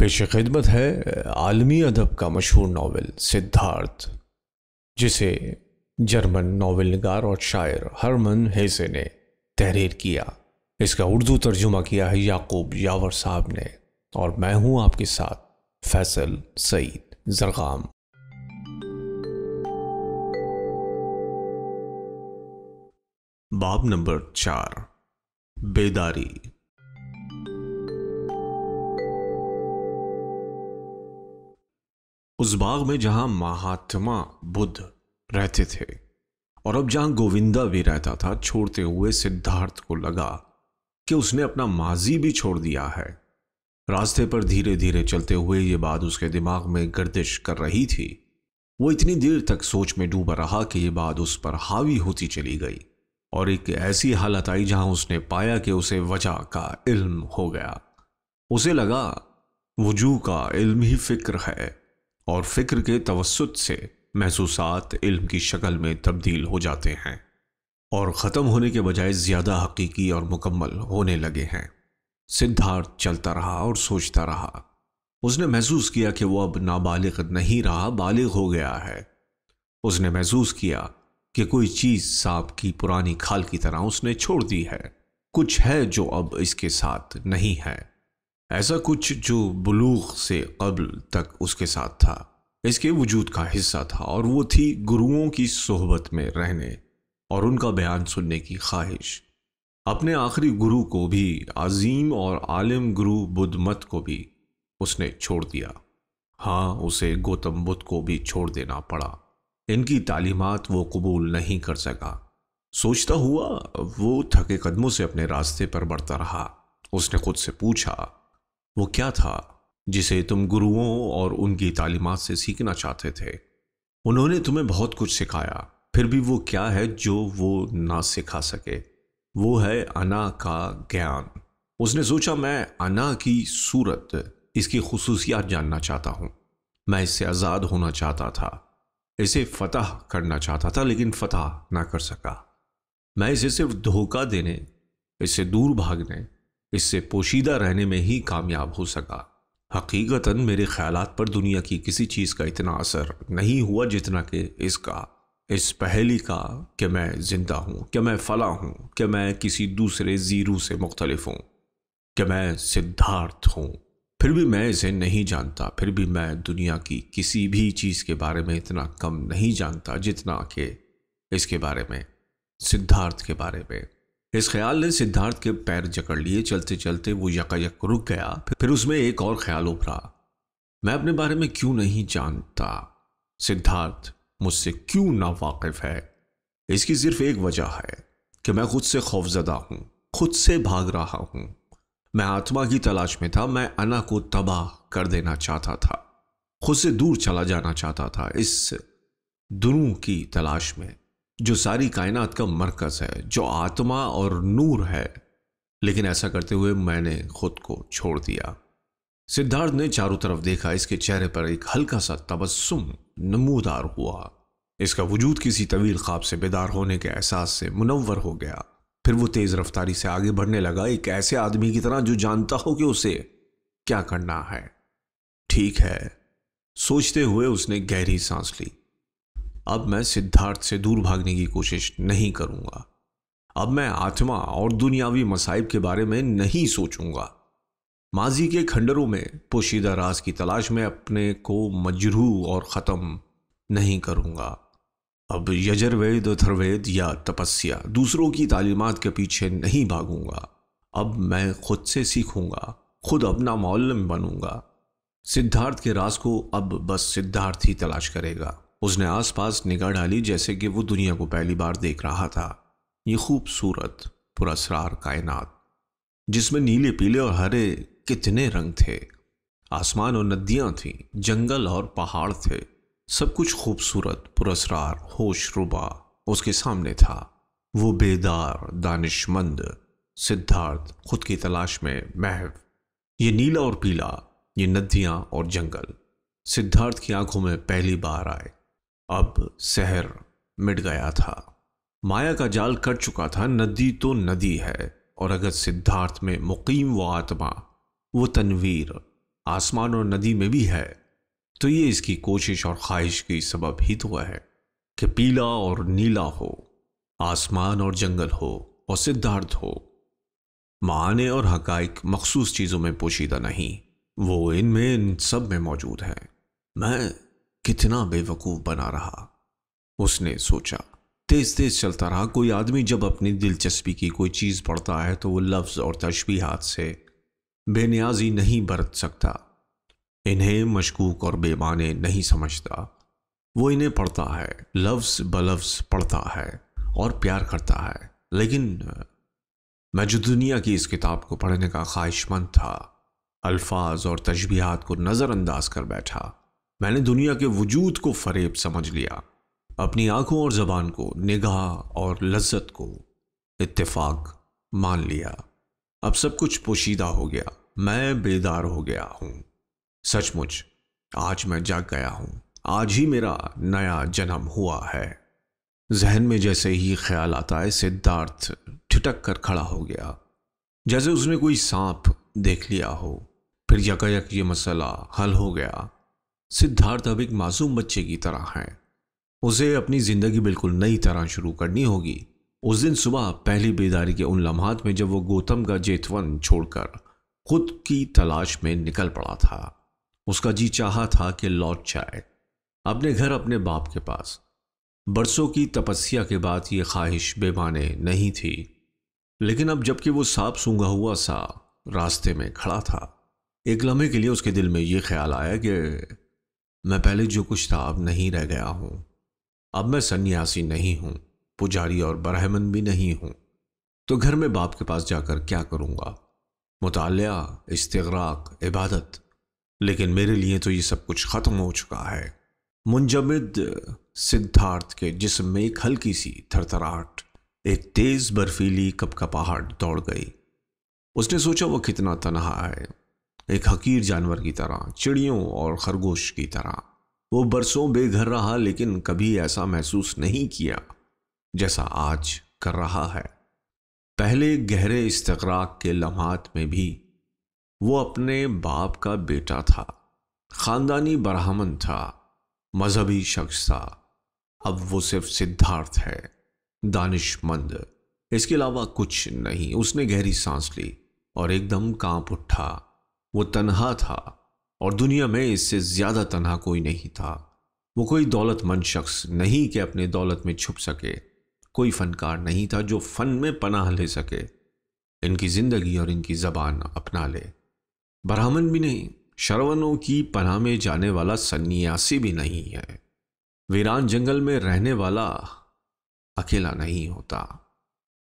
पेश खिदमत है, आलमी अदब का मशहूर नावल, सिद्धार्थ, जिसे जर्मन नावल नगार और शायर हरमन हेसे ने तहरीर किया। इसका उर्दू तर्जुमा किया है याकूब यावर साहब ने, और मैं हूँ आपके साथ फैसल सईद जरगाम। बाब नंबर चार, बेदारी। उस बाग में जहाँ महात्मा बुद्ध रहते थे। और अब जहाँ गोविंदा भी रहता था, छोड़ते हुए सिद्धार्थ को लगा कि उसने अपना माजी भी छोड़ दिया है। रास्ते पर धीरे धीरे चलते हुए ये बात उसके दिमाग में गर्दिश कर रही थी। वो इतनी देर तक सोच में डूबा रहा कि ये बात उस पर हावी होती चली गई। और एक ऐसी हालत आई जहाँ उसने पाया कि उसे वजह का इल्म हो गया। उसे लगा, वज़ू का इल्म ही फ़िक्र है। और फ़िक्र के तवसत से महसूसात इल्म की शक्ल में तब्दील हो जाते हैं और ख़त्म होने के बजाय ज़्यादा हकीकी और मुकम्मल होने लगे हैं। सिद्धार्थ चलता रहा और सोचता रहा। उसने महसूस किया कि वो अब नाबालिग नहीं रहा, बालिग हो गया है। उसने महसूस किया कि कोई चीज़ सांप की पुरानी खाल की तरह उसने छोड़ दी है। कुछ है जो अब इसके साथ नहीं है। ऐसा कुछ जो बलूग से कबल तक उसके साथ था, इसके वजूद का हिस्सा था और वो थी गुरुओं की सोहबत में रहने और उनका बयान सुनने की ख्वाहिश। अपने आखिरी गुरु को भी अजीम और आलिम गुरु बुद्ध मत को भी उसने छोड़ दिया। हाँ उसे गौतम बुद्ध को भी छोड़ देना पड़ा। इनकी तालीमात वो कबूल नहीं कर सका। सोचता हुआ वो थके कदमों से अपने रास्ते पर बढ़ता रहा। उसने खुद से पूछा वो क्या था जिसे तुम गुरुओं और उनकी तालीमत से सीखना चाहते थे? उन्होंने तुम्हें बहुत कुछ सिखाया, फिर भी वो क्या है जो वो ना सिखा सके? वो है अना का ज्ञान। उसने सोचा, मैं अना की सूरत, इसकी खसूसियात जानना चाहता हूँ। मैं इससे आज़ाद होना चाहता था, इसे फतह करना चाहता था, लेकिन फतह ना कर सका। मैं इसे सिर्फ़ धोखा देने, इससे दूर भागने इससे पोशीदा रहने में ही कामयाब हो सका। हकीकता मेरे ख्यालात पर दुनिया की किसी चीज़ का इतना असर नहीं हुआ जितना कि इसका। इस पहली का कि मैं ज़िंदा हूँ, कि मैं फला हूँ, कि मैं किसी दूसरे ज़ीरू से मुख्तलिफ़ हूँ, कि मैं सिद्धार्थ हूँ। फिर भी मैं इसे नहीं जानता, फिर भी मैं दुनिया की किसी भी चीज़ के बारे में इतना कम नहीं जानता जितना कि इसके बारे में, सिद्धार्थ के बारे में। इस ख्याल ने सिद्धार्थ के पैर जकड़ लिए, चलते चलते वो यकायक रुक गया, फिर उसमें एक और ख्याल उभरा। मैं अपने बारे में क्यों नहीं जानता? सिद्धार्थ, मुझसे क्यों ना वाकिफ है? इसकी सिर्फ़ एक वजह है कि मैं खुद से खौफजदा हूँ, खुद से भाग रहा हूँ। मैं आत्मा की तलाश में था, मैं अना को तबाह कर देना चाहता था, खुद से दूर चला जाना चाहता था, इस दुनू की तलाश में। जो सारी कायनात का मरकज है, जो आत्मा और नूर है। लेकिन ऐसा करते हुए मैंने खुद को छोड़ दिया। सिद्धार्थ ने चारों तरफ़ देखा, इसके चेहरे पर एक हल्का सा तबस्सुम नमूदार हुआ। इसका वजूद किसी तवील ख्वाब से बेदार होने के एहसास से मुनवर हो गया। फिर वो तेज रफ्तारी से आगे बढ़ने लगा, एक ऐसे आदमी की तरह जो जानता हो कि उसे क्या करना है। ठीक है। सोचते हुए उसने गहरी सांस ली। अब मैं सिद्धार्थ से दूर भागने की कोशिश नहीं करूँगा। अब मैं आत्मा और दुनियावी मसाइब के बारे में नहीं सोचूँगा। माजी के खंडरों में पोशीदा राज की तलाश में अपने को मजरू और ख़त्म नहीं करूँगा। अब यजरवेद अथर्वेद या तपस्या दूसरों की तालीमत के पीछे नहीं भागूँगा। अब मैं खुद से सीखूँगा, खुद अपना मौलम बनूँगा। सिद्धार्थ के राज को अब बस सिद्धार्थ ही तलाश करेगा। उसने आसपास निगाह डाली जैसे कि वो दुनिया को पहली बार देख रहा था। ये खूबसूरत पुरस्कार कायनात, जिसमें नीले, पीले और हरे कितने रंग थे। आसमान और नदियाँ थीं, जंगल और पहाड़ थे। सब कुछ खूबसूरत पुरस्कार होश रुबा उसके सामने था। वो बेदार, दानिशमंद, सिद्धार्थ, खुद की तलाश में महव। ये नीला और पीला, ये नदियाँ और जंगल। सिद्धार्थ की आँखों में पहली बार आए। अब शहर मिट गया था। माया का जाल कट चुका था, नदी तो नदी है, और अगर सिद्धार्थ में मुकीम वो आत्मा, वो तनवीर आसमान और नदी में भी है तो ये इसकी कोशिश और ख्वाहिश की सबब ही तो है कि पीला और नीला हो, आसमान और जंगल हो, और सिद्धार्थ हो। माने और हकाइक मखसूस चीज़ों में पोशीदा नहीं, वो इनमें इन सब में मौजूद है। मैं कितना बेवकूफ़ बना रहा। उसने सोचा तेज तेज चलता रहा। कोई आदमी जब अपनी दिलचस्पी की कोई चीज़ पढ़ता है तो वो लफ्ज और तशबीहात से बेनियाजी नहीं बरत सकता। इन्हें मशकूक और बेमाने नहीं समझता। वो इन्हें पढ़ता है, लफ्ज बलफ्ज पढ़ता है और प्यार करता है। लेकिन मैं जो दुनिया की इस किताब को पढ़ने का ख्वाहिशमंद था, अल्फाज और तशबीहात को नज़रअंदाज कर बैठा। मैंने दुनिया के वजूद को फरेब समझ लिया। अपनी आँखों और जबान को, निगाह और लज्जत को इत्तेफाक मान लिया। अब सब कुछ पोशीदा हो गया। मैं बेदार हो गया हूँ। सचमुच, आज मैं जाग गया हूँ। आज ही मेरा नया जन्म हुआ है। जहन में जैसे ही ख्याल आता है, सिद्धार्थ ठिटक कर खड़ा हो गया। जैसे उसने कोई सांप देख लिया हो। फिर यकायक ये मसला हल हो गया। सिद्धार्थ अब एक मासूम बच्चे की तरह है। उसे अपनी ज़िंदगी बिल्कुल नई तरह शुरू करनी होगी। उस दिन सुबह पहली बेदारी के उन लम्हात में जब वो गौतम का जेतवन छोड़कर खुद की तलाश में निकल पड़ा था, उसका जी चाहा था कि लौट जाए। अपने घर अपने बाप के पास। बरसों की तपस्या के बाद ये ख्वाहिश बेमाने नहीं थी। लेकिन अब जबकि वो सांप सूंघा हुआ सा रास्ते में खड़ा था। एक लम्हे के लिए उसके दिल में ये ख्याल आया कि मैं पहले जो कुछ था, अब नहीं रह गया हूँ। अब मैं सन्यासी नहीं हूँ, पुजारी और बरहमन भी नहीं हूँ। तो घर में बाप के पास जाकर क्या करूँगा? मुतालिया इस्तराक इबादत। लेकिन मेरे लिए तो ये सब कुछ ख़त्म हो चुका है। मुंजमद सिद्धार्थ के जिसम में एक हल्की सी थरथराहट, एक तेज बर्फीली कपकपाहट दौड़ गई। उसने सोचा, वो कितना तनहा है। एक हकीर जानवर की तरह, चिड़ियों और खरगोश की तरह। वो बरसों बेघर रहा, लेकिन कभी ऐसा महसूस नहीं किया जैसा आज कर रहा है। पहले गहरे इस्तराक के लम्हात में भी वो अपने बाप का बेटा था, खानदानी बरहमन था, मजहबी शख्स था। अब वो सिर्फ़ सिद्धार्थ है, दानिशमंद। इसके अलावा कुछ नहीं, उसने गहरी सांस ली और एकदम काँप उठा। वो तनहा था और दुनिया में इससे ज़्यादा तनहा कोई नहीं था। वो कोई दौलतमंद शख्स नहीं कि अपने दौलत में छुप सके। कोई फनकार नहीं था जो फन में पनाह ले सके। इनकी ज़िंदगी और इनकी जबान अपना ले। ब्राह्मण भी नहीं शरवनों की पनाह में जाने वाला सन्यासी भी नहीं है। वीरान जंगल में रहने वाला अकेला नहीं होता।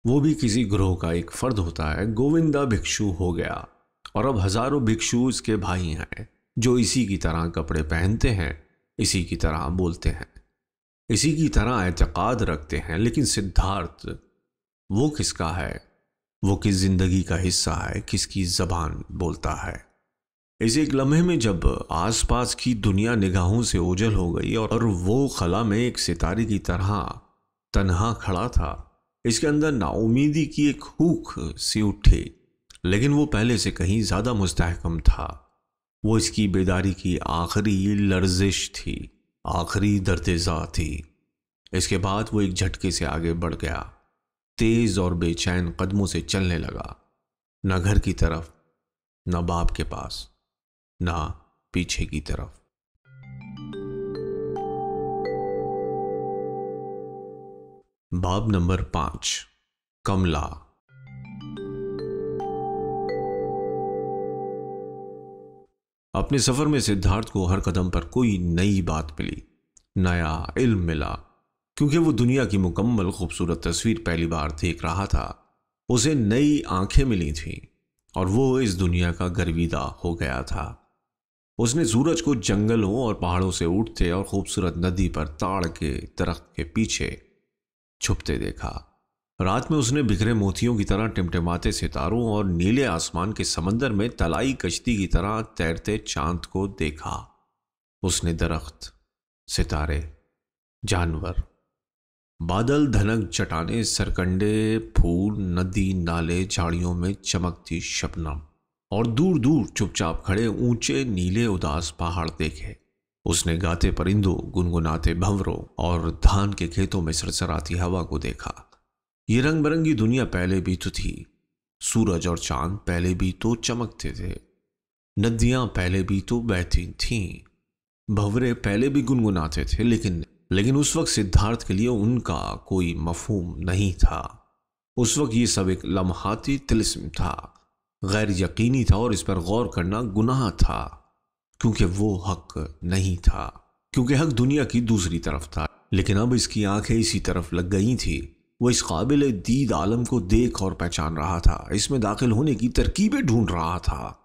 वो भी किसी ग्रोह का एक फर्द होता है। गोविंदा भिक्षु हो गया। और अब हज़ारों भिक्षु इसके भाई हैं, जो इसी की तरह कपड़े पहनते हैं, इसी की तरह बोलते हैं। इसी की तरह एतकाद रखते हैं, लेकिन सिद्धार्थ, वो किसका है? वो किस ज़िंदगी का हिस्सा है? किसकी जबान बोलता है? इस एक लम्हे में जब आसपास की दुनिया निगाहों से ओझल हो गई और वो खला में एक सितारे की तरह तनहा खड़ा था, इसके अंदर नाउमीदी की एक हुक सी उठी। लेकिन वो पहले से कहीं ज़्यादा मुस्तहकम था। वो इसकी बेदारी की आखिरी लर्जिश थी, आखिरी दर्देजा थी। इसके बाद वो एक झटके से आगे बढ़ गया। तेज और बेचैन कदमों से चलने लगा। न घर की तरफ़, न बाप के पास, ना पीछे की तरफ़। बाब नंबर पाँच, कमला। अपने सफ़र में सिद्धार्थ को हर कदम पर कोई नई बात मिली, नया इल्म मिला, क्योंकि वो दुनिया की मुकम्मल खूबसूरत तस्वीर पहली बार देख रहा था। उसे नई आँखें मिली थीं और वो इस दुनिया का गर्विदा हो गया था। उसने सूरज को जंगलों और पहाड़ों से उठते और खूबसूरत नदी पर ताड़ के, दरख्त के पीछे छुपते देखा। रात में उसने बिखरे मोतियों की तरह टिमटिमाते सितारों और नीले आसमान के समंदर में तलाई कश्ती की तरह तैरते चाँद को देखा। उसने दरख्त, सितारे, जानवर, बादल धनक चटाने, सरकंडे, फूल, नदी, नाले, झाड़ियों में चमकती शबनम और दूर दूर चुपचाप खड़े ऊँचे, नीले, उदास पहाड़ देखे। उसने गाते परिंदों, गुनगुनाते भंवरों और धान के खेतों में सरसराती हवा को देखा। ये रंग बिरंगी दुनिया पहले भी तो थी। सूरज और चाँद पहले भी तो चमकते थे। नदियाँ पहले भी तो बहती थीं। भवरे पहले भी गुनगुनाते थे, लेकिन लेकिन उस वक्त सिद्धार्थ के लिए उनका कोई मफहूम नहीं था। उस वक्त ये सब एक लम्हाती तिलस्म था। गैर यकीनी था और इस पर गौर करना गुनाह था, क्योंकि वो हक नहीं था, क्योंकि हक दुनिया की दूसरी तरफ़ था। लेकिन अब इसकी आँखें इसी तरफ़ लग गई थी। वो इस काबिल दीद आलम को देख और पहचान रहा था। इसमें दाखिल होने की तरकीबें ढूंढ रहा था।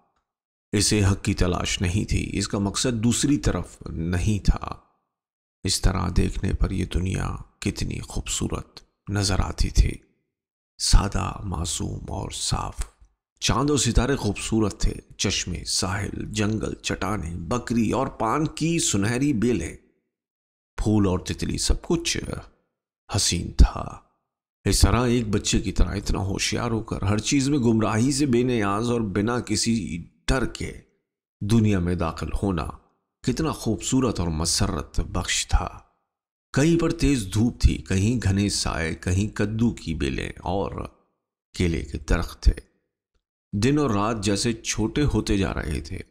इसे हक की तलाश नहीं थी। इसका मकसद दूसरी तरफ़ नहीं था। इस तरह देखने पर यह दुनिया कितनी खूबसूरत नज़र आती थी। सादा, मासूम और साफ़। चाँद और सितारे खूबसूरत थे। चश्मे, साहिल, जंगल चटाने बकरी और पान की सुनहरी बेलें। फूल और तितली सब कुछ हसीन था। इस तरह एक बच्चे की तरह इतना होशियार होकर हर चीज़ में गुमराही से बेनियाज और बिना किसी डर के दुनिया में दाखिल होना कितना खूबसूरत और मसरत बख्श था। कहीं पर तेज धूप थी, कहीं घने साए, कहीं कद्दू की बेलें और केले के दरख्त थे। दिन और रात जैसे छोटे होते जा रहे थे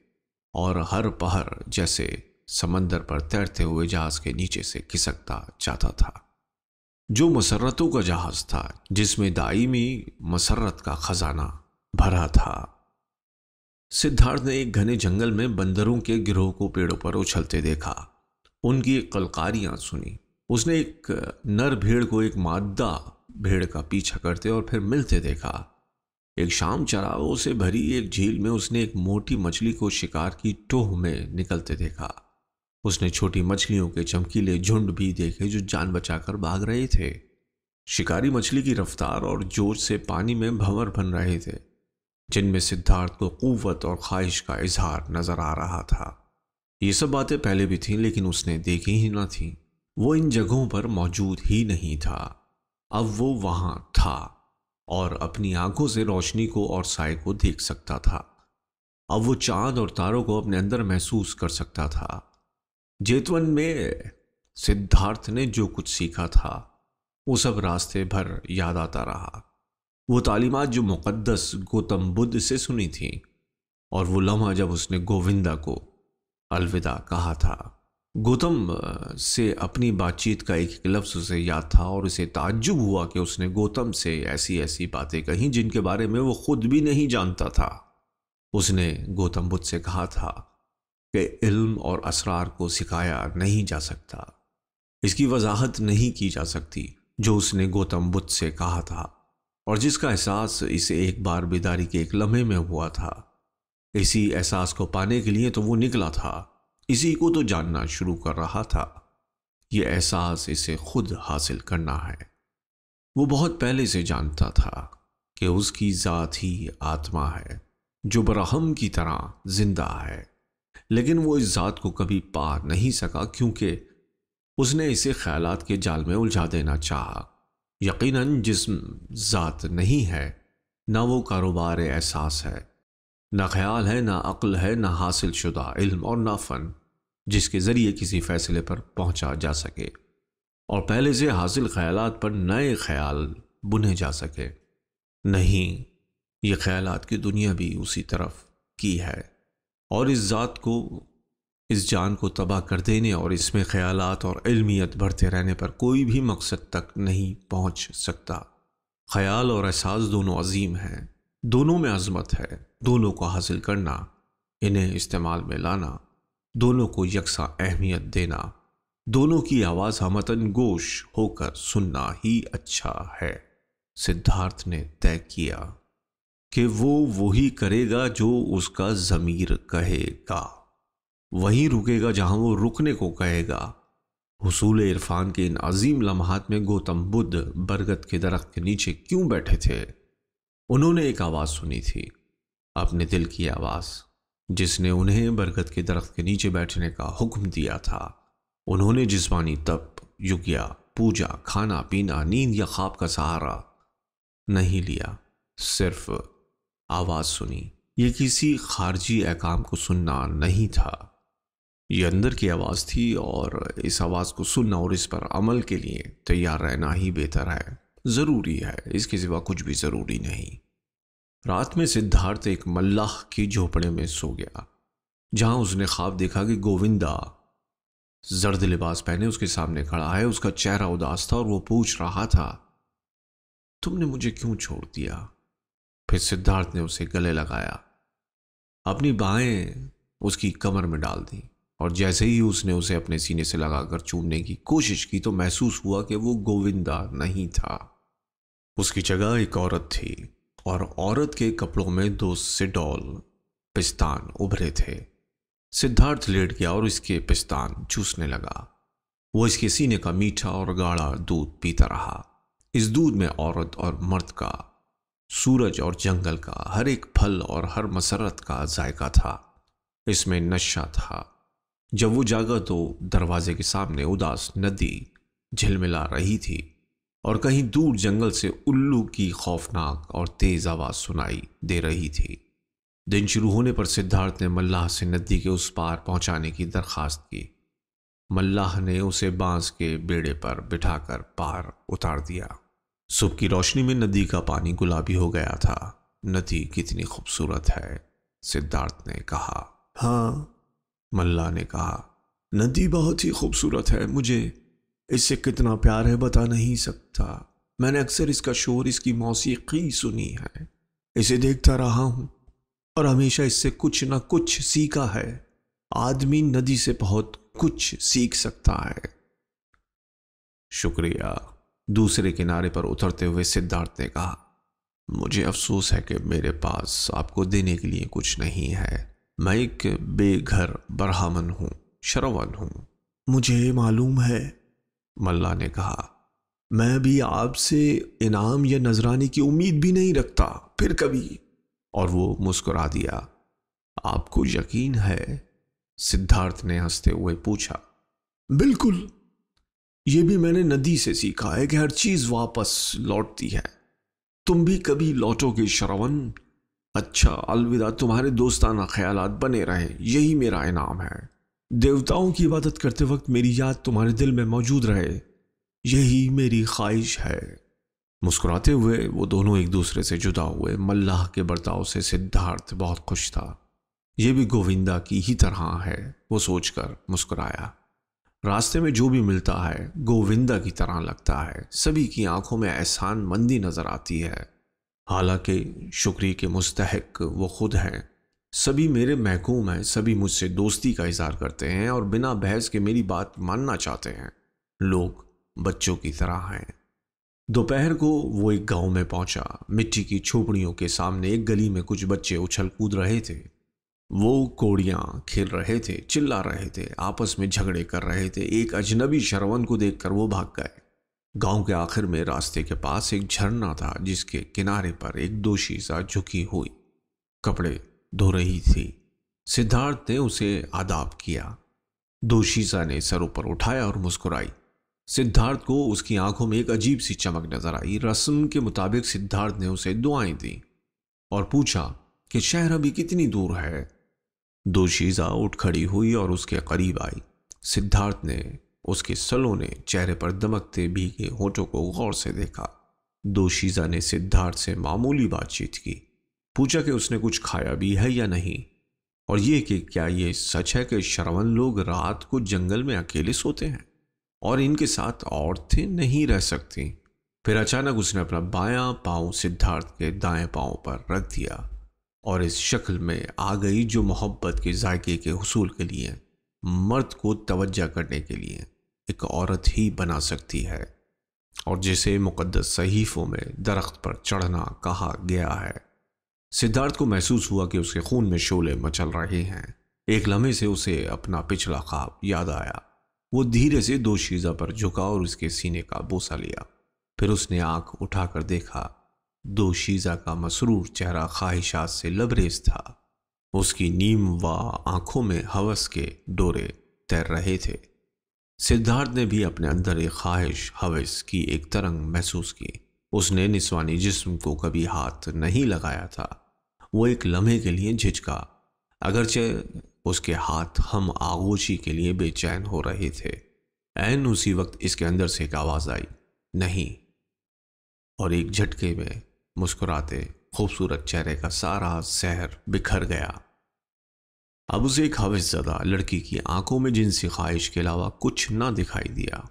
और हर पहर जैसे समंदर पर तैरते हुए जहाज़ के नीचे से खिसकता जाता था। जो मसरतों का जहाज़ था, जिसमें दाईमी मसरत का खजाना भरा था। सिद्धार्थ ने एक घने जंगल में बंदरों के गिरोह को पेड़ों पर उछलते देखा। उनकी कलकारियाँ सुनी। उसने एक नर भेड़ को एक मादा भेड़ का पीछा करते और फिर मिलते देखा। एक शाम चरावों से भरी एक झील में उसने एक मोटी मछली को शिकार की टोह में निकलते देखा। उसने छोटी मछलियों के चमकीले झुंड भी देखे जो जान बचाकर भाग रहे थे। शिकारी मछली की रफ्तार और ज़ोर से पानी में भंवर बन रहे थे, जिनमें सिद्धार्थ को कुवत और ख्वाहिश का इजहार नज़र आ रहा था। ये सब बातें पहले भी थीं, लेकिन उसने देखी ही ना थी। वो इन जगहों पर मौजूद ही नहीं था। अब वो वहाँ था और अपनी आँखों से रोशनी को और साय को देख सकता था। अब वो चाँद और तारों को अपने अंदर महसूस कर सकता था। जेतवन में सिद्धार्थ ने जो कुछ सीखा था, वो सब रास्ते भर याद आता रहा। वो तालीमत जो मुक़दस गौतम बुद्ध से सुनी थी, और वो लम्हा जब उसने गोविंदा को अलविदा कहा था। गौतम से अपनी बातचीत का एक एक लफ्ज़ उसे याद था, और उसे ताज्जुब हुआ कि उसने गौतम से ऐसी ऐसी बातें कही जिनके बारे में वो खुद भी नहीं जानता था। उसने गौतम बुद्ध से कहा था कि इल्म और असरार को सिखाया नहीं जा सकता। इसकी वजाहत नहीं की जा सकती, जो उसने गौतम बुद्ध से कहा था, और जिसका एहसास इसे एक बार बेदारी के एक लम्हे में हुआ था। इसी एहसास को पाने के लिए तो वो निकला था। इसी को तो जानना शुरू कर रहा था। ये एहसास इसे खुद हासिल करना है। वो बहुत पहले से जानता था कि उसकी ज़ात ही आत्मा है, जो बरहम की तरह ज़िंदा है। लेकिन वो इस ज़ात को कभी पा नहीं सका क्योंकि उसने इसे ख्यालात के जाल में उलझा देना चाहा। यकीनन जिस्म ज़ात नहीं है, ना वो कारोबार एहसास है, ना ख्याल है, ना अक्ल है, ना हासिल शुदा इल्म और ना फ़न, जिसके ज़रिए किसी फ़ैसले पर पहुँचा जा सके और पहले से हासिल ख्यालात पर नए ख्याल बुने जा सके। नहीं, ये ख्यालात की दुनिया भी उसी तरफ़ की है। और इस ज़ात को, इस जान को तबाह कर देने और इसमें ख्यालात और इल्मियत बढ़ते रहने पर कोई भी मकसद तक नहीं पहुँच सकता। ख्याल और एहसास दोनों अजीम हैं, दोनों में अजमत है, दोनों को हासिल करना, इन्हें इस्तेमाल में लाना, दोनों को यकसा अहमियत देना, दोनों की आवाज़ हमतन गोश होकर सुनना ही अच्छा है, सिद्धार्थ ने तय किया। कि वो वही करेगा जो उसका ज़मीर कहेगा। वहीं रुकेगा जहाँ वो रुकने को कहेगा। हसूल इरफान के इन अजीम लम्हात में गौतम बुद्ध बरगद के दरख्त के नीचे क्यों बैठे थे? उन्होंने एक आवाज़ सुनी थी, अपने दिल की आवाज़, जिसने उन्हें बरगद के दरख्त के नीचे बैठने का हुक्म दिया था। उन्होंने जिस्मानी तप, युग्या, पूजा, खाना, पीना, नींद या ख्वाब का सहारा नहीं लिया, सिर्फ़ आवाज़ सुनी। ये किसी खारजी अहकाम को सुनना नहीं था। ये अंदर की आवाज़ थी और इस आवाज़ को सुनना और इस पर अमल के लिए तैयार रहना ही बेहतर है। ज़रूरी है, इसके सिवा कुछ भी ज़रूरी नहीं। रात में सिद्धार्थ एक मल्लाह की झोपड़े में सो गया, जहाँ उसने ख्वाब देखा कि गोविंदा जर्द लिबास पहने उसके सामने खड़ा है, उसका चेहरा उदास था और वो पूछ रहा था, तुमने मुझे क्यों छोड़ दिया? फिर सिद्धार्थ ने उसे गले लगाया। अपनी बाहें उसकी कमर में डाल दी और जैसे ही उसने उसे अपने सीने से लगाकर चूमने की कोशिश की तो महसूस हुआ कि वो गोविंदा नहीं था। उसकी जगह एक औरत थी और औरत के कपड़ों में दो सिडोल पिस्तान उभरे थे। सिद्धार्थ लेट गया और इसके पिस्तान चूसने लगा। वो इसके सीने का मीठा और गाढ़ा दूध पीता रहा। इस दूध में औरत और मर्द का सूरज और जंगल का, हर एक फल और हर मसरत का जायका था। इसमें नशा था। जब वो जागा तो दरवाजे के सामने उदास नदी झिलमिला रही थी और कहीं दूर जंगल से उल्लू की खौफनाक और तेज आवाज़ सुनाई दे रही थी। दिन शुरू होने पर सिद्धार्थ ने मल्लाह से नदी के उस पार पहुँचाने की दरखास्त की। मल्लाह ने उसे बाँस के बेड़े पर बिठाकर पार उतार दिया। सुबह की रोशनी में नदी का पानी गुलाबी हो गया था। नदी कितनी खूबसूरत है सिद्धार्थ ने कहा। हाँ। मल्ला ने कहा नदी बहुत ही खूबसूरत है मुझे इससे कितना प्यार है बता नहीं सकता। मैंने अक्सर इसका शोर इसकी मौसीकी सुनी है। इसे देखता रहा हूँ और हमेशा इससे कुछ ना कुछ सीखा है। आदमी नदी से बहुत कुछ सीख सकता है। शुक्रिया। दूसरे किनारे पर उतरते हुए सिद्धार्थ ने कहा, मुझे अफसोस है कि मेरे पास आपको देने के लिए कुछ नहीं है। मैं एक बेघर, बरहामन हूँ शरवन हूँ। मुझे मालूम है, मल्ला ने कहा, मैं भी आपसे इनाम या नजराने की उम्मीद भी नहीं रखता, फिर कभी। और वो मुस्कुरा दिया, आपको यकीन है? सिद्धार्थ ने हँसते हुए पूछा, बिल्कुल। ये भी मैंने नदी से सीखा है कि हर चीज़ वापस लौटती है। तुम भी कभी लौटोगे श्रवण। अच्छा अलविदा। तुम्हारे दोस्ताना ख्याल बने रहे। यही मेरा इनाम है। देवताओं की इबादत करते वक्त मेरी याद तुम्हारे दिल में मौजूद रहे। यही मेरी ख्वाहिश है। मुस्कुराते हुए वो दोनों एक दूसरे से जुदा हुए। मल्लाह के बर्ताव से सिद्धार्थ बहुत खुश था। ये भी गोविंदा की ही तरह है, वो सोचकर मुस्कुराया। रास्ते में जो भी मिलता है, गोविंदा की तरह लगता है। सभी की आँखों में एहसान मंदी नज़र आती है। हालाँकि, शुक्री के मुस्तक वो खुद हैं। सभी मेरे महकूम हैं, सभी मुझसे दोस्ती का इजहार करते हैं और बिना बहस के मेरी बात मानना चाहते हैं। लोग बच्चों की तरह हैं। दोपहर को वो एक गाँव में पहुँचा। मिट्टी की झोपड़ियों के सामने एक गली में कुछ बच्चे उछल कूद रहे थे। वो कोड़ियाँ खेल रहे थे, चिल्ला रहे थे, आपस में झगड़े कर रहे थे। एक अजनबी शरवन को देखकर वो भाग गए। गाँव के आखिर में रास्ते के पास एक झरना था, जिसके किनारे पर एक दोषी सा झुकी हुई। कपड़े धो रही थी। सिद्धार्थ ने उसे आदाब किया। दोशीजा ने सर ऊपर उठाया और मुस्कुराई। सिद्धार्थ को उसकी आँखों में एक अजीब सी चमक नज़र आई। रस्म के मुताबिक सिद्धार्थ ने उसे दुआएँ दी और पूछा कि शहर अभी कितनी दूर है? दोशीजा उठ खड़ी हुई और उसके करीब आई। सिद्धार्थ ने उसके सलों ने चेहरे पर दमकते भीगे होठों को गौर से देखा। दोशीजा ने सिद्धार्थ से मामूली बातचीत की। पूछा कि उसने कुछ खाया भी है या नहीं? और ये कि क्या ये सच है कि श्रवण लोग रात को जंगल में अकेले सोते हैं? और इनके साथ औरतें नहीं रह सकती। फिर अचानक उसने अपना बायां पाँव सिद्धार्थ के दाएँ पाँव पर रख दिया। और इस शक्ल में आ गई जो मोहब्बत के जायके के हसूल के लिए, मर्द को तवज्जा करने के लिए एक औरत ही बना सकती है। और जिसे मुकद्दस सहीफों में दरख्त पर चढ़ना कहा गया है। सिद्धार्थ को महसूस हुआ कि उसके खून में शोले मचल रहे हैं। एक लम्हे से उसे अपना पिछला ख्वाब याद आया। वो धीरे से दो शीजा पर झुका और उसके सीने का बोसा लिया। फिर उसने आँख उठाकर देखा दो शीजा का मसरूर चेहरा ख्वाहिशात से लबरेज था। उसकी नीम व आँखों में हवस के डोरे तैर रहे थे। सिद्धार्थ ने भी अपने अंदर एक ख्वाहिश, हवस की एक तरंग महसूस की। उसने निस्वानी जिस्म को कभी हाथ नहीं लगाया था। वो एक लम्हे के लिए झिझका। अगरचे उसके हाथ हम आगोशी के लिए बेचैन हो रहे थे। एन उसी वक्त इसके अंदर से एक आवाज़ आई, नहीं। और एक झटके में मुस्कुराते खूबसूरत चेहरे का सारा सहर बिखर गया। अब उसे एक हविस ज़दा लड़की की आँखों में जिनसी ख्वाहिश के अलावा कुछ ना दिखाई दिया।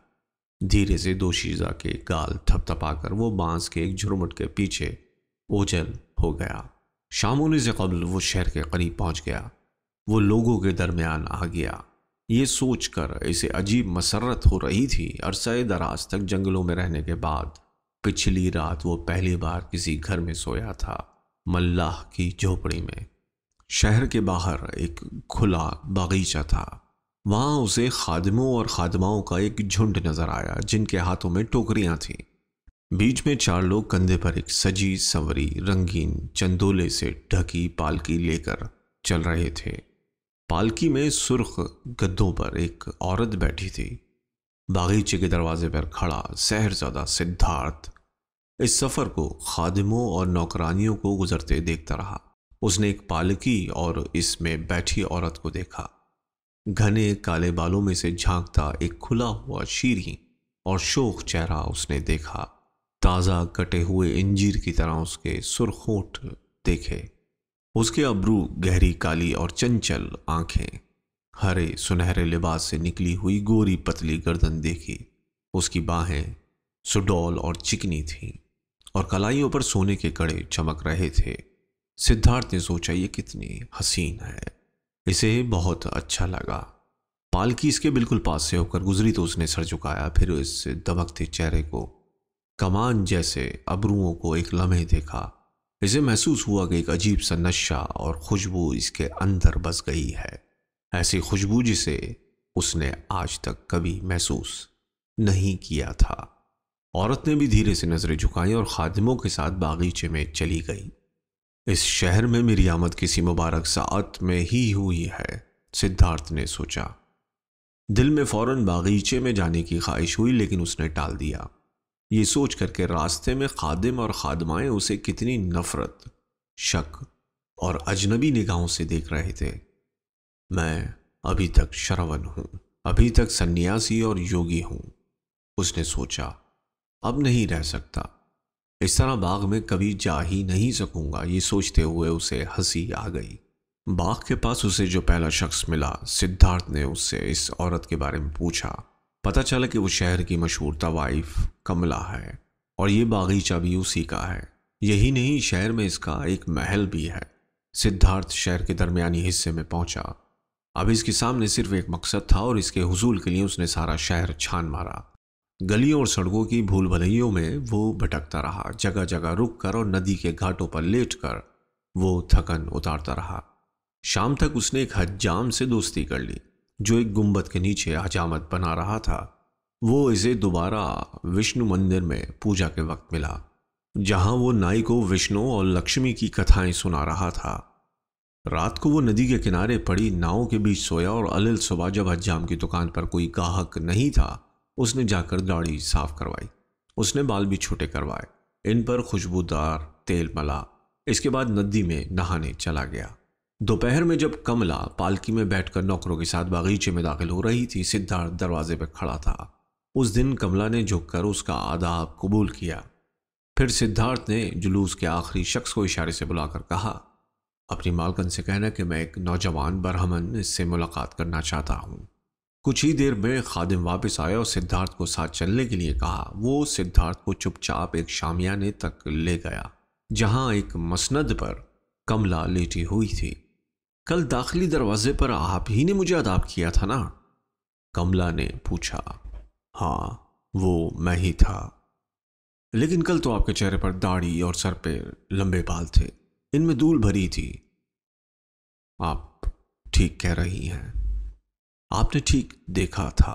धीरे से दोशीजा के गाल थपथपाकर वो बाँस के एक झुरमुट के पीछे ओझल हो गया। शाम होने से कबल वो शहर के करीब पहुँच गया। वो लोगों के दरमियान आ गया। ये सोचकर इसे अजीब मसरत हो रही थी। अरसा दराज तक जंगलों में रहने के बाद पिछली रात वो पहली बार किसी घर में सोया था, मल्लाह की झोपड़ी में। शहर के बाहर एक खुला बागीचा था। वहाँ उसे खादमों और खादमाओं का एक झुंड नज़र आया, जिनके हाथों में टोकरियाँ थीं। बीच में चार लोग कंधे पर एक सजी, संवरी, रंगीन चंदोले से ढकी पालकी लेकर चल रहे थे। पालकी में सुर्ख गद्दों पर एक औरत बैठी थी। बागीचे के दरवाजे पर खड़ा सहरजादा सिद्धार्थ इस सफ़र को खादिमों और नौकरानियों को गुजरते देखता रहा। उसने एक पालकी और इसमें बैठी औरत को देखा। घने काले बालों में से झांकता एक खुला हुआ शीरी और शोक चेहरा उसने देखा। ताज़ा कटे हुए इंजीर की तरह उसके सुरखोट देखे। उसके अब्रू, गहरी काली और चंचल आँखें, हरे सुनहरे लिबास से निकली हुई गोरी पतली गर्दन देखी। उसकी बाहें सुडौल और चिकनी थीं। और कलाइयों पर सोने के कड़े चमक रहे थे। सिद्धार्थ ने सोचा, ये कितनी हसीन है। इसे बहुत अच्छा लगा। पालकी इसके बिल्कुल पास से होकर गुजरी तो उसने सर झुकाया, फिर इस दमकते चेहरे को, कमान जैसे अबरुओं को एक लम्हे देखा। इसे महसूस हुआ कि एक अजीब सा नशा और खुशबू इसके अंदर बस गई है। ऐसी खुशबू जिसे उसने आज तक कभी महसूस नहीं किया था। औरत ने भी धीरे से नज़रें झुकाई और खादिमों के साथ बागीचे में चली गई। इस शहर में मेरी आमद किसी मुबारक सात में ही हुई है, सिद्धार्थ ने सोचा। दिल में फ़ौरन बागीचे में जाने की ख्वाहिश हुई, लेकिन उसने टाल दिया। ये सोच करके रास्ते में खादिम और खादमाएँ उसे कितनी नफरत, शक और अजनबी निगाहों से देख रहे थे। मैं अभी तक श्रवण हूँ, अभी तक सन्यासी और योगी हूँ, उसने सोचा। अब नहीं रह सकता। इस तरह बाग में कभी जा ही नहीं सकूँगा। ये सोचते हुए उसे हँसी आ गई। बाग के पास उसे जो पहला शख्स मिला, सिद्धार्थ ने उससे इस औरत के बारे में पूछा। पता चला कि वो शहर की मशहूर तवाइफ, कमला है, और ये बागीचा भी उसी का है। यही नहीं, शहर में इसका एक महल भी है। सिद्धार्थ शहर के दरमियानी हिस्से में पहुँचा। अब इसके सामने सिर्फ़ एक मकसद था और इसके हजूल के लिए उसने सारा शहर छान मारा। गलियों और सड़कों की भूल भलैयों में वो भटकता रहा जगह जगह रुक कर और नदी के घाटों पर लेट कर वो थकन उतारता रहा। शाम तक उसने एक हजाम से दोस्ती कर ली, जो एक गुंबद के नीचे हजामत बना रहा था। वो इसे दोबारा विष्णु मंदिर में पूजा के वक्त मिला, जहाँ वो नाई को विष्णु और लक्ष्मी की कथाएँ सुना रहा था। रात को वो नदी के किनारे पड़ी नावों के बीच सोया और अलिल सुबह जब हजाम की दुकान पर कोई गाहक नहीं था उसने जाकर दाढ़ी साफ़ करवाई। उसने बाल भी छोटे करवाए। इन पर खुशबूदार तेल मला। इसके बाद नदी में नहाने चला गया। दोपहर में जब कमला पालकी में बैठकर नौकरों के साथ बागीचे में दाखिल हो रही थी, सिद्धार्थ दरवाजे पर खड़ा था। उस दिन कमला ने झुककर उसका आदाब कबूल किया। फिर सिद्धार्थ ने जुलूस के आखिरी शख्स को इशारे से बुलाकर कहा, अपनी मालकन से कहना कि मैं एक नौजवान बरहमन इससे मुलाकात करना चाहता हूँ। कुछ ही देर में खादिम वापस आया और सिद्धार्थ को साथ चलने के लिए कहा। वो सिद्धार्थ को चुपचाप एक शामियाने तक ले गया, जहाँ एक मसनद पर कमला लेटी हुई थी। कल दाखिली दरवाजे पर आप ही ने मुझे अदाब किया था ना? कमला ने पूछा। हाँ वो मैं ही था। लेकिन कल तो आपके चेहरे पर दाढ़ी और सर पे लंबे बाल थे। इनमें धूल भरी थी। आप ठीक कह रही हैं। आपने ठीक देखा था।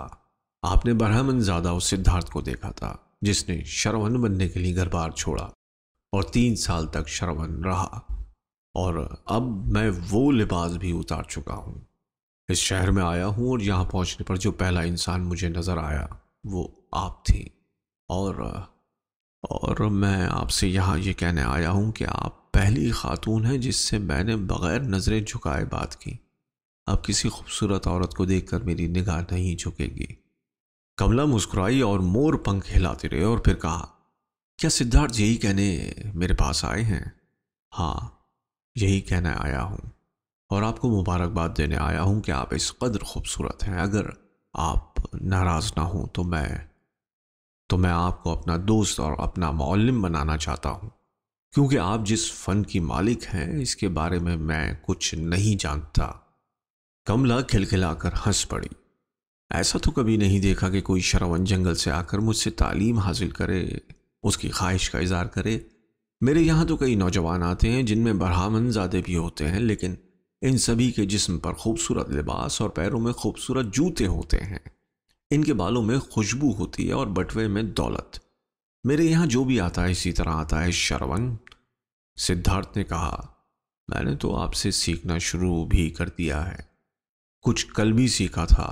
आपने ब्राह्मण ज़्यादा उस सिद्धार्थ को देखा था, जिसने श्रवण बनने के लिए घर बार छोड़ा और तीन साल तक श्रवण रहा। और अब मैं वो लिबास भी उतार चुका हूँ। इस शहर में आया हूँ और यहाँ पहुँचने पर जो पहला इंसान मुझे नज़र आया, वो आप थी। और और मैं आपसे यहाँ ये कहने आया हूँ कि आप पहली खातून हैं जिससे मैंने बगैर नज़रें झुकाए बात की। अब किसी खूबसूरत औरत को देखकर मेरी निगाह नहीं झुकेगी। कमला मुस्कुराई और मोर पंख हिलाते रहे और फिर कहा, क्या सिद्धार्थ यही कहने मेरे पास आए हैं? हाँ यही कहने आया हूँ और आपको मुबारकबाद देने आया हूँ कि आप इस कदर खूबसूरत हैं। अगर आप नाराज़ ना हो तो मैं तो मैं आपको अपना दोस्त और अपना मौलम बनाना चाहता हूँ। क्योंकि आप जिस फन की मालिक हैं, इसके बारे में मैं कुछ नहीं जानता। कमला खिलखिलाकर हंस पड़ी। ऐसा तो कभी नहीं देखा कि कोई शरवन जंगल से आकर मुझसे तालीम हासिल करे, उसकी ख्वाहिश का इजहार करे। मेरे यहाँ तो कई नौजवान आते हैं जिनमें बढ़ामन ज़्यादा भी होते हैं, लेकिन इन सभी के जिस्म पर खूबसूरत लिबास और पैरों में खूबसूरत जूते होते हैं। इनके बालों में खुशबू होती है और बटवे में दौलत। मेरे यहाँ जो भी आता है, इसी तरह आता है शरवन सिद्धार्थ ने कहा, मैंने तो आपसे सीखना शुरू भी कर दिया है। कुछ कल भी सीखा था।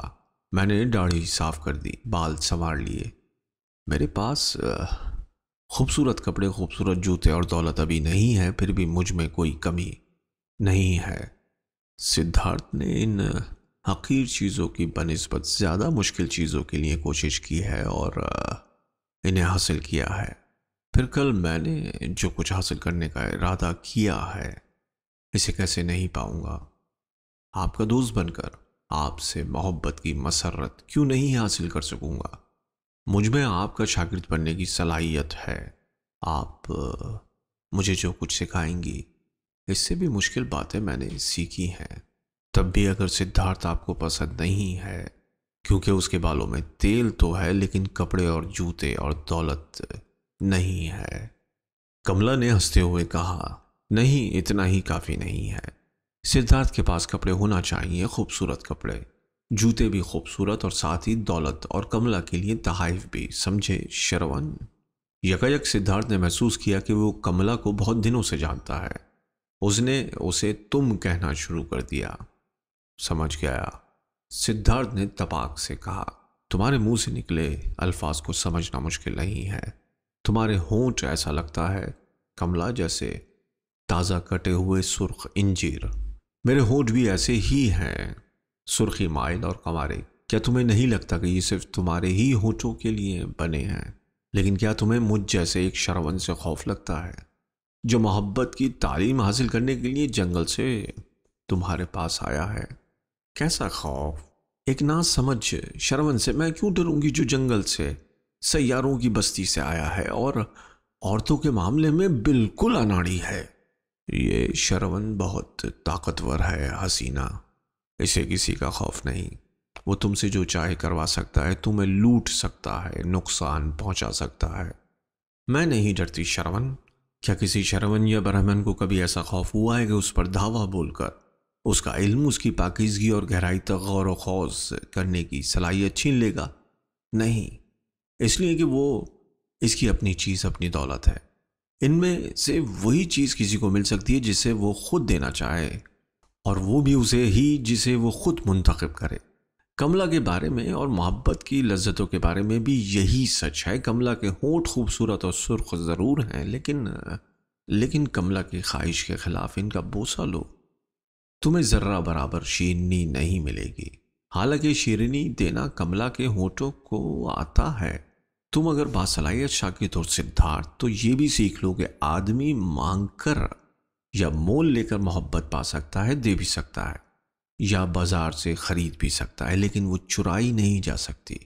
मैंने दाढ़ी साफ़ कर दी, बाल संवार लिए। मेरे पास खूबसूरत कपड़े, खूबसूरत जूते और दौलत अभी नहीं है, फिर भी मुझमें कोई कमी नहीं है। सिद्धार्थ ने इन हकीर चीज़ों की बनस्बत ज़्यादा मुश्किल चीज़ों के लिए कोशिश की है और इन्हें हासिल किया है। फिर कल मैंने जो कुछ हासिल करने का इरादा किया है, इसे कैसे नहीं पाऊँगा? आपका दोस्त बनकर आपसे मोहब्बत की मसरत क्यों नहीं हासिल कर सकूँगा? मुझमें आपका शागिर्द बनने की सलाहियत है। आप मुझे जो कुछ सिखाएँगी, इससे भी मुश्किल बातें मैंने सीखी हैं। तब भी अगर सिद्धार्थ आपको पसंद नहीं है, क्योंकि उसके बालों में तेल तो है, लेकिन कपड़े और जूते और दौलत नहीं है। कमला ने हँसते हुए कहा, नहीं, इतना ही काफ़ी नहीं है। सिद्धार्थ के पास कपड़े होना चाहिए, खूबसूरत कपड़े। जूते भी खूबसूरत और साथ ही दौलत और कमला के लिए तहाइफ भी, समझे, शरवन? यकायक सिद्धार्थ ने महसूस किया कि वो कमला को बहुत दिनों से जानता है। उसने उसे तुम कहना शुरू कर दिया। समझ गया। सिद्धार्थ ने तपाक से कहा, तुम्हारे मुँह से निकले अल्फाज को समझना मुश्किल नहीं है। तुम्हारे होंठ ऐसा लगता है, कमला जैसे ताज़ा कटे हुए सुर्ख, इंजीर। मेरे होठ भी ऐसे ही हैं, सुर्खी माइल और कमारे। क्या तुम्हें नहीं लगता कि ये सिर्फ़ तुम्हारे ही होठों के लिए बने हैं? लेकिन क्या तुम्हें मुझ जैसे एक शरवन से खौफ लगता है, जो मोहब्बत की तालीम हासिल करने के लिए जंगल से तुम्हारे पास आया है? कैसा खौफ? एक ना समझ शरवन से मैं क्यों डरूँगी जो जंगल से सैारों की बस्ती से आया है और औरतों के मामले में बिल्कुल अनाड़ी है? ये शरवन बहुत ताकतवर है, हसीना। इसे किसी का खौफ नहीं। वो तुमसे जो चाहे करवा सकता है, तुम्हें लूट सकता है, नुकसान पहुँचा सकता है। मैं नहीं डरती शरवन क्या किसी शरवन या ब्राह्मण को कभी ऐसा खौफ हुआ है कि उस पर धावा बोलकर उसका इल्म, उसकी पाकिजगी और गहराई तक गौर वौस करने की सलाहियत छीन लेगा? नहीं। इसलिए कि वो, इसकी अपनी चीज़, अपनी दौलत है। इनमें से वही चीज़ किसी को मिल सकती है जिसे वो खुद देना चाहे और वो भी उसे ही जिसे वो खुद मुंतखब करे। कमला के बारे में और मोहब्बत की लज्जतों के बारे में भी यही सच है। कमला के होठ खूबसूरत और सुर्ख ज़रूर हैं, लेकिन लेकिन कमला की ख्वाहिश के खिलाफ इनका बोसा लो। तुम्हें ज़र्रा बराबर शीरनी नहीं मिलेगी। हालाँकि शीरनी देना कमला के होठों को आता है। तुम अगर बासलाहियत शाकित और सिद्धार्थ तो ये भी सीख लो कि आदमी मांग कर या मोल लेकर मोहब्बत पा सकता है, दे भी सकता है, या बाज़ार से खरीद भी सकता है, लेकिन वो चुराई नहीं जा सकती।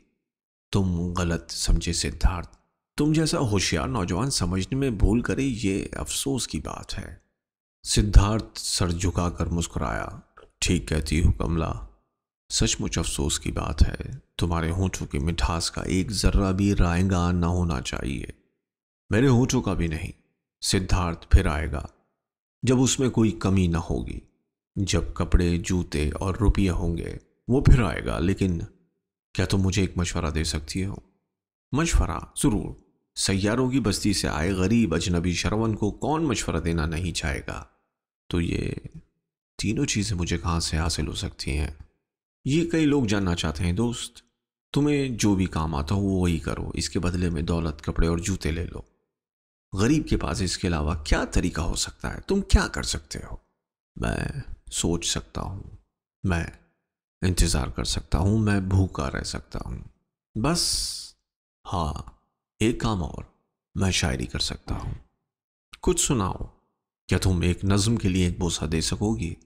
तुम गलत समझे सिद्धार्थ। तुम जैसा होशियार नौजवान समझने में भूल करे, ये अफसोस की बात है। सिद्धार्थ सर झुकाकर मुस्कुराया, ठीक कहती हूँ कमला सचमुच अफसोस की बात है, तुम्हारे होठों की मिठास का एक जर्रा भी रायगा न होना चाहिए। मेरे होठों का भी नहीं, सिद्धार्थ फिर आएगा, जब उसमें कोई कमी ना होगी। जब कपड़े, जूते और रुपये होंगे, वो फिर आएगा, लेकिन क्या तुम मुझे एक मशवरा दे सकती हो? मशवरा? ज़रूर। सैारों की बस्ती से आए गरीब अजनबी शरवन को कौन मशवरा देना नहीं चाहेगा? तो ये तीनों चीज़ें मुझे कहाँ से हासिल हो सकती हैं? ये कई लोग जानना चाहते हैं, दोस्त। तुम्हें जो भी काम आता हो वो वही करो। इसके बदले में दौलत, कपड़े और जूते ले लो। गरीब के पास इसके अलावा क्या तरीका हो सकता है? तुम क्या कर सकते हो? मैं सोच सकता हूँ। मैं इंतज़ार कर सकता हूँ। मैं भूखा रह सकता हूँ। बस हाँ एक काम और मैं शायरी कर सकता हूँ। कुछ सुनाओ। क्या तुम एक नज्म के लिए एक बोसा दे सकोगी?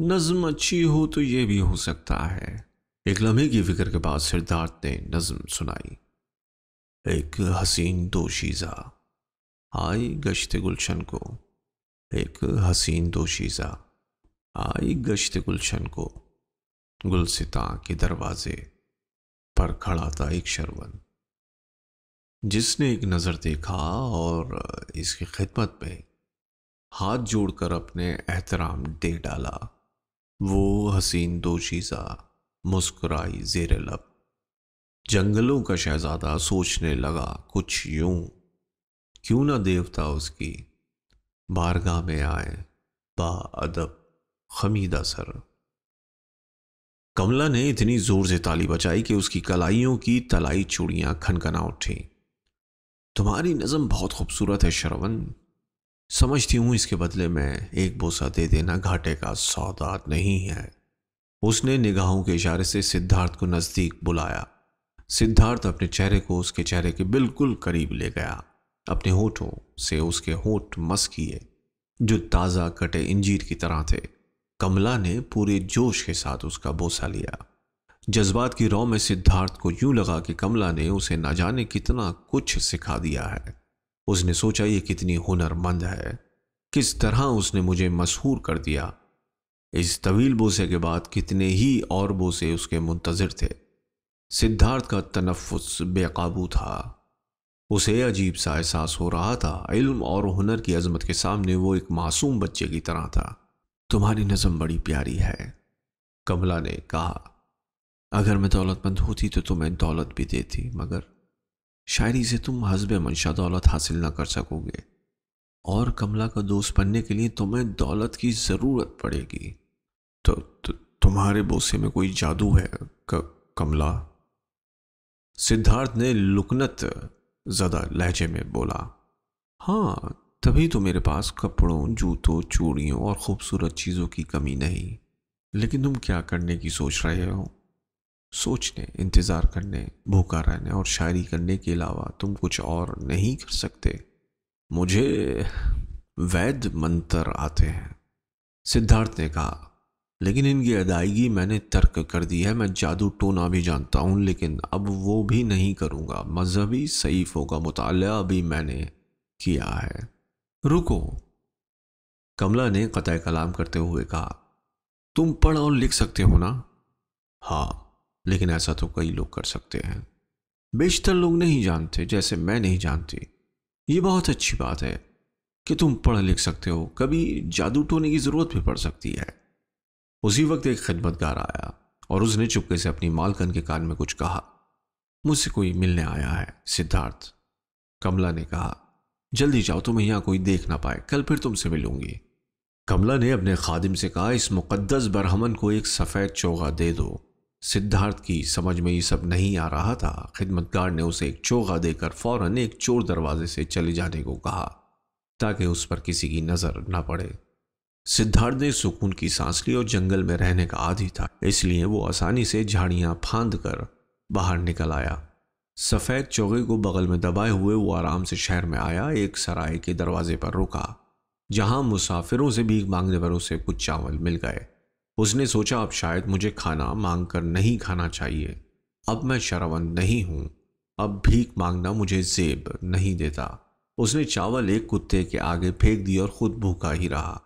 नज्म अच्छी हो तो ये भी हो सकता है। एक लम्हे की फ़िक्र के बाद सिद्धार्थ ने नज्म सुनाई। एक हसीन दोशीजा। आई गश्त गुलशन को। एक हसीन दोशीजा। आई गश्त गुलशन को। गुलसिता के दरवाजे पर खड़ा था एक शरवन जिसने एक नज़र देखा और इसकी खिदमत में हाथ जोड़कर अपने एहतराम दे डाला। वो हसीन दो दोशीजा मुस्कुराई जेर लब। जंगलों का शहजादा सोचने लगा, कुछ यूँ? क्यों ना देवता उसकी बारगाह में आए बा अदब खमीदा सर? कमला ने इतनी ज़ोर से ताली बजाई कि उसकी कलाइयों की तलाई चूड़ियाँ खनखना उठी। तुम्हारी नज़म बहुत खूबसूरत है शरवन समझती हूँ इसके बदले में एक बोसा दे देना, घाटे का सौदा नहीं है। उसने निगाहों के इशारे से सिद्धार्थ को नज़दीक बुलाया। सिद्धार्थ अपने चेहरे को उसके चेहरे के बिल्कुल करीब ले गया। अपने होठों से उसके होठ मस किए जो ताज़ा कटे इंजीर की तरह थे। कमला ने पूरे जोश के साथ उसका बोसा लिया। जज्बात की रौ में सिद्धार्थ को यूँ लगा कि कमला ने उसे न जाने कितना कुछ सिखा दिया है। उसने सोचा, ये कितनी हुनरमंद है। किस तरह उसने मुझे मशहूर कर दिया। इस तवील बोसे के बाद कितने ही और बोसे उसके मुंतजर थे। सिद्धार्थ का तनफुस बेकाबू था। उसे अजीब सा एहसास हो रहा था। इल्म और हुनर की अजमत के सामने वो एक मासूम बच्चे की तरह था। तुम्हारी नज़म बड़ी प्यारी है। कमला ने कहा, अगर मैं दौलतमंद होती तो तुम्हें दौलत भी देती, मगर शायरी से तुम हसब मंशा दौलत हासिल ना कर सकोगे। और कमला का दोस्त बनने के लिए तुम्हें दौलत की ज़रूरत पड़ेगी। तो, तो तुम्हारे बोसे में कोई जादू है क, कमला? सिद्धार्थ ने लुकनत ज़्यादा लहजे में बोला हाँ तभी तो मेरे पास कपड़ों जूतों चूड़ियों और खूबसूरत चीज़ों की कमी नहीं। लेकिन तुम क्या करने की सोच रहे हो? सोचने, इंतज़ार करने, भूखा रहने और शायरी करने के अलावा तुम कुछ और नहीं कर सकते। मुझे वैद मंत्र आते हैं, सिद्धार्थ ने कहा। लेकिन इनकी अदायगी मैंने तर्क कर दी है, मैं जादू टोना भी जानता हूँ, लेकिन अब वो भी नहीं करूँगा। मजहबी सईफ़ों का मुताल अभी मैंने किया है। रुको। कमला ने कत कलाम करते हुए कहा, तुम पढ़ और लिख सकते हो ना? हाँ। लेकिन ऐसा तो कई लोग कर सकते हैं। बेशतर लोग नहीं जानते जैसे मैं नहीं जानती। ये बहुत अच्छी बात है कि तुम पढ़ लिख सकते हो। कभी जादू टोने की ज़रूरत भी पड़ सकती है। उसी वक्त एक खिदमतगार आया और उसने चुपके से अपनी मालकन के कान में कुछ कहा। मुझसे कोई मिलने आया है, सिद्धार्थ। कमला ने कहा, जल्दी जाओ तुम्हें यहाँ कोई देख ना पाए। कल फिर तुमसे मिलूँगी। कमला ने अपने खादिम से कहा, इस मुकद्दस बरहमन को एक सफ़ेद चोगा दे दो। सिद्धार्थ की समझ में ये सब नहीं आ रहा था। खिदमतगार ने उसे एक चोगा देकर फ़ौरन एक चोर दरवाजे से चले जाने को कहा, ताकि उस पर किसी की नज़र न पड़े। सिद्धार्थ ने सुकून की सांस ली और जंगल में रहने का आदि था, इसलिए वो आसानी से झाड़ियाँ फांद कर बाहर निकल आया। सफ़ेद चौके को बगल में दबाए हुए वो आराम से शहर में आया, एक सराय के दरवाजे पर रुका, जहाँ मुसाफिरों से भीख मांगने पर उसे कुछ चावल मिल गए। उसने सोचा, अब शायद मुझे खाना मांग कर नहीं खाना चाहिए। अब मैं शरावन नहीं हूँ। अब भीख मांगना मुझे जेब नहीं देता। उसने चावल एक कुत्ते के आगे फेंक दिया और खुद भूखा ही रहा।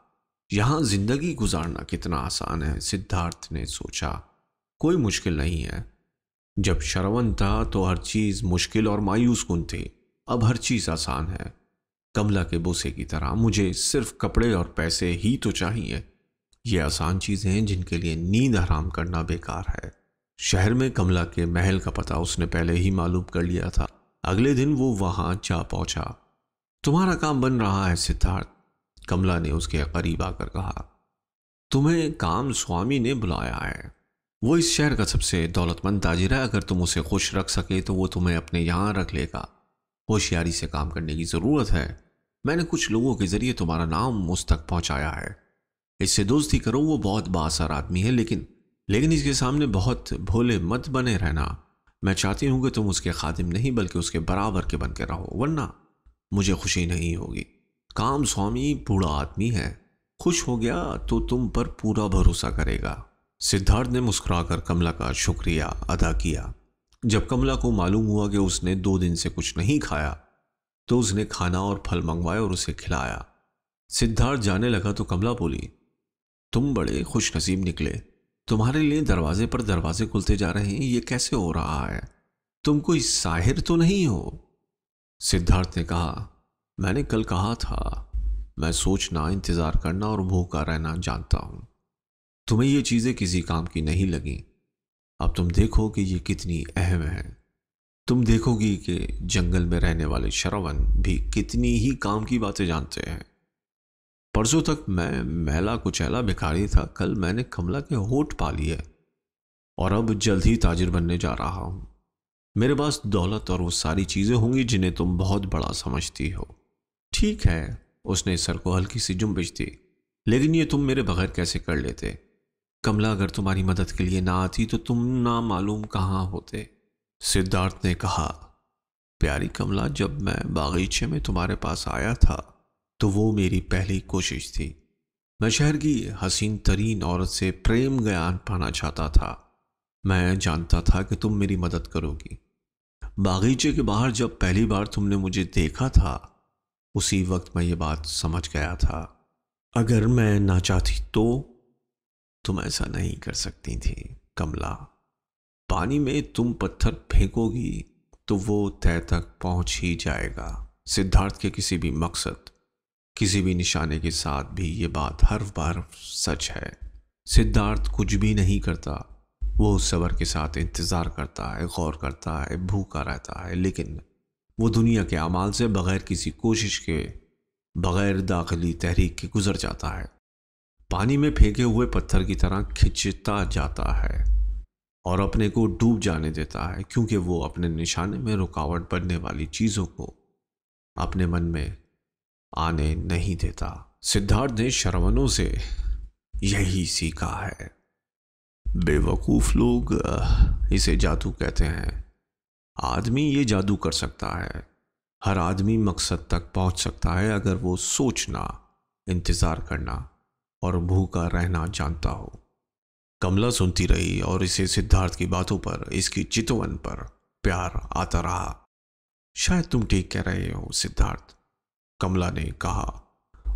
यहाँ ज़िंदगी गुजारना कितना आसान है, सिद्धार्थ ने सोचा। कोई मुश्किल नहीं है। जब शरवन था तो हर चीज़ मुश्किल और मायूस कुन थी। अब हर चीज़ आसान है। कमला के बोसे की तरह मुझे सिर्फ़ कपड़े और पैसे ही तो चाहिए। ये आसान चीज़ें हैं जिनके लिए नींद हराम करना बेकार है। शहर में कमला के महल का पता उसने पहले ही मालूम कर लिया था। अगले दिन वो वहाँ जा पहुँचा। तुम्हारा काम बन रहा है, सिद्धार्थ, कमला ने उसके करीब आकर कहा। तुम्हें काम स्वामी ने बुलाया है। वो इस शहर का सबसे दौलतमंद ताजिर है। अगर तुम उसे खुश रख सके तो वो तुम्हें अपने यहाँ रख लेगा। होशियारी से काम करने की ज़रूरत है। मैंने कुछ लोगों के ज़रिए तुम्हारा नाम उस तक पहुँचाया है। इससे दोस्ती करो, वो बहुत बासर आदमी है, लेकिन लेकिन इसके सामने बहुत भोले मत बने रहना। मैं चाहती हूँ कि तुम उसके खादिम नहीं, बल्कि उसके बराबर के बन के रहो, वरना मुझे खुशी नहीं होगी। काम स्वामी, बूढ़ा आदमी है। खुश हो गया तो तुम पर पूरा भरोसा करेगा। सिद्धार्थ ने मुस्कुराकर कमला का शुक्रिया अदा किया। जब कमला को मालूम हुआ कि उसने दो दिन से कुछ नहीं खाया तो उसने खाना और फल मंगवाए और उसे खिलाया। सिद्धार्थ जाने लगा तो कमला बोली तुम बड़े खुश नसीब निकले। तुम्हारे लिए दरवाजे पर दरवाजे खुलते जा रहे हैं, ये कैसे हो रहा है? तुम कोई साहिर तो नहीं हो? सिद्धार्थ ने कहा, मैंने कल कहा था, मैं सोचना, इंतज़ार करना और भूखा रहना जानता हूँ। तुम्हें ये चीज़ें किसी काम की नहीं लगी। अब तुम देखो कि ये कितनी अहम है। तुम देखोगी कि जंगल में रहने वाले श्रवण भी कितनी ही काम की बातें जानते हैं। परसों तक मैं मैला कुचैला भिखारी था। कल मैंने कमला के होठ पा लिए और अब जल्द ही ताजिर बनने जा रहा हूँ। मेरे पास दौलत और वो सारी चीज़ें होंगी जिन्हें तुम बहुत बड़ा समझती हो। ठीक है, उसने सर को हल्की सी जुम्बिश दी। लेकिन ये तुम मेरे बगैर कैसे कर लेते? कमला अगर तुम्हारी मदद के लिए ना आती तो तुम ना मालूम कहाँ होते। सिद्धार्थ ने कहा, प्यारी कमला, जब मैं बागीचे में तुम्हारे पास आया था तो वो मेरी पहली कोशिश थी। मैं शहर की हसीन तरीन औरत से प्रेम ज्ञान पाना चाहता था। मैं जानता था कि तुम मेरी मदद करोगी। बागीचे के बाहर जब पहली बार तुमने मुझे देखा था, उसी वक्त मैं ये बात समझ गया था। अगर मैं ना चाहती तो तुम ऐसा नहीं कर सकती थी, कमला। पानी में तुम पत्थर फेंकोगी तो वो तय तक पहुँच ही जाएगा। सिद्धार्थ के किसी भी मकसद किसी भी निशाने के साथ भी ये बात हर बार सच है। सिद्धार्थ कुछ भी नहीं करता। वो सबर के साथ इंतज़ार करता है, गौर करता है, भूखा रहता है, लेकिन वो दुनिया के अमाल से बगैर किसी कोशिश के, बगैर दाखिली तहरीक के गुजर जाता है। पानी में फेंके हुए पत्थर की तरह खिंचता जाता है और अपने को डूब जाने देता है, क्योंकि वो अपने निशाने में रुकावट बनने वाली चीज़ों को अपने मन में आने नहीं देता। सिद्धार्थ ने श्रवणों से यही सीखा है। बेवकूफ़ लोग इसे जादू कहते हैं। आदमी ये जादू कर सकता है। हर आदमी मकसद तक पहुँच सकता है अगर वो सोचना, इंतज़ार करना और भूखा रहना जानता हो। कमला सुनती रही और इसे सिद्धार्थ की बातों पर, इसकी चितवन पर प्यार आता रहा। शायद तुम ठीक कह रहे हो, सिद्धार्थ। कमला ने कहा।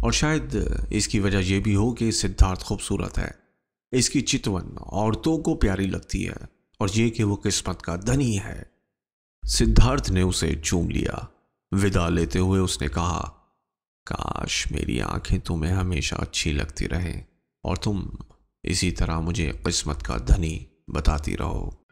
और शायद इसकी वजह यह भी हो कि सिद्धार्थ खूबसूरत है। इसकी चितवन औरतों को प्यारी लगती है और यह कि वो किस्मत का धनी है। सिद्धार्थ ने उसे चूम लिया। विदा लेते हुए उसने कहा, काश मेरी आँखें तुम्हें हमेशा अच्छी लगती रहें और तुम इसी तरह मुझे किस्मत का धनी बताती रहो।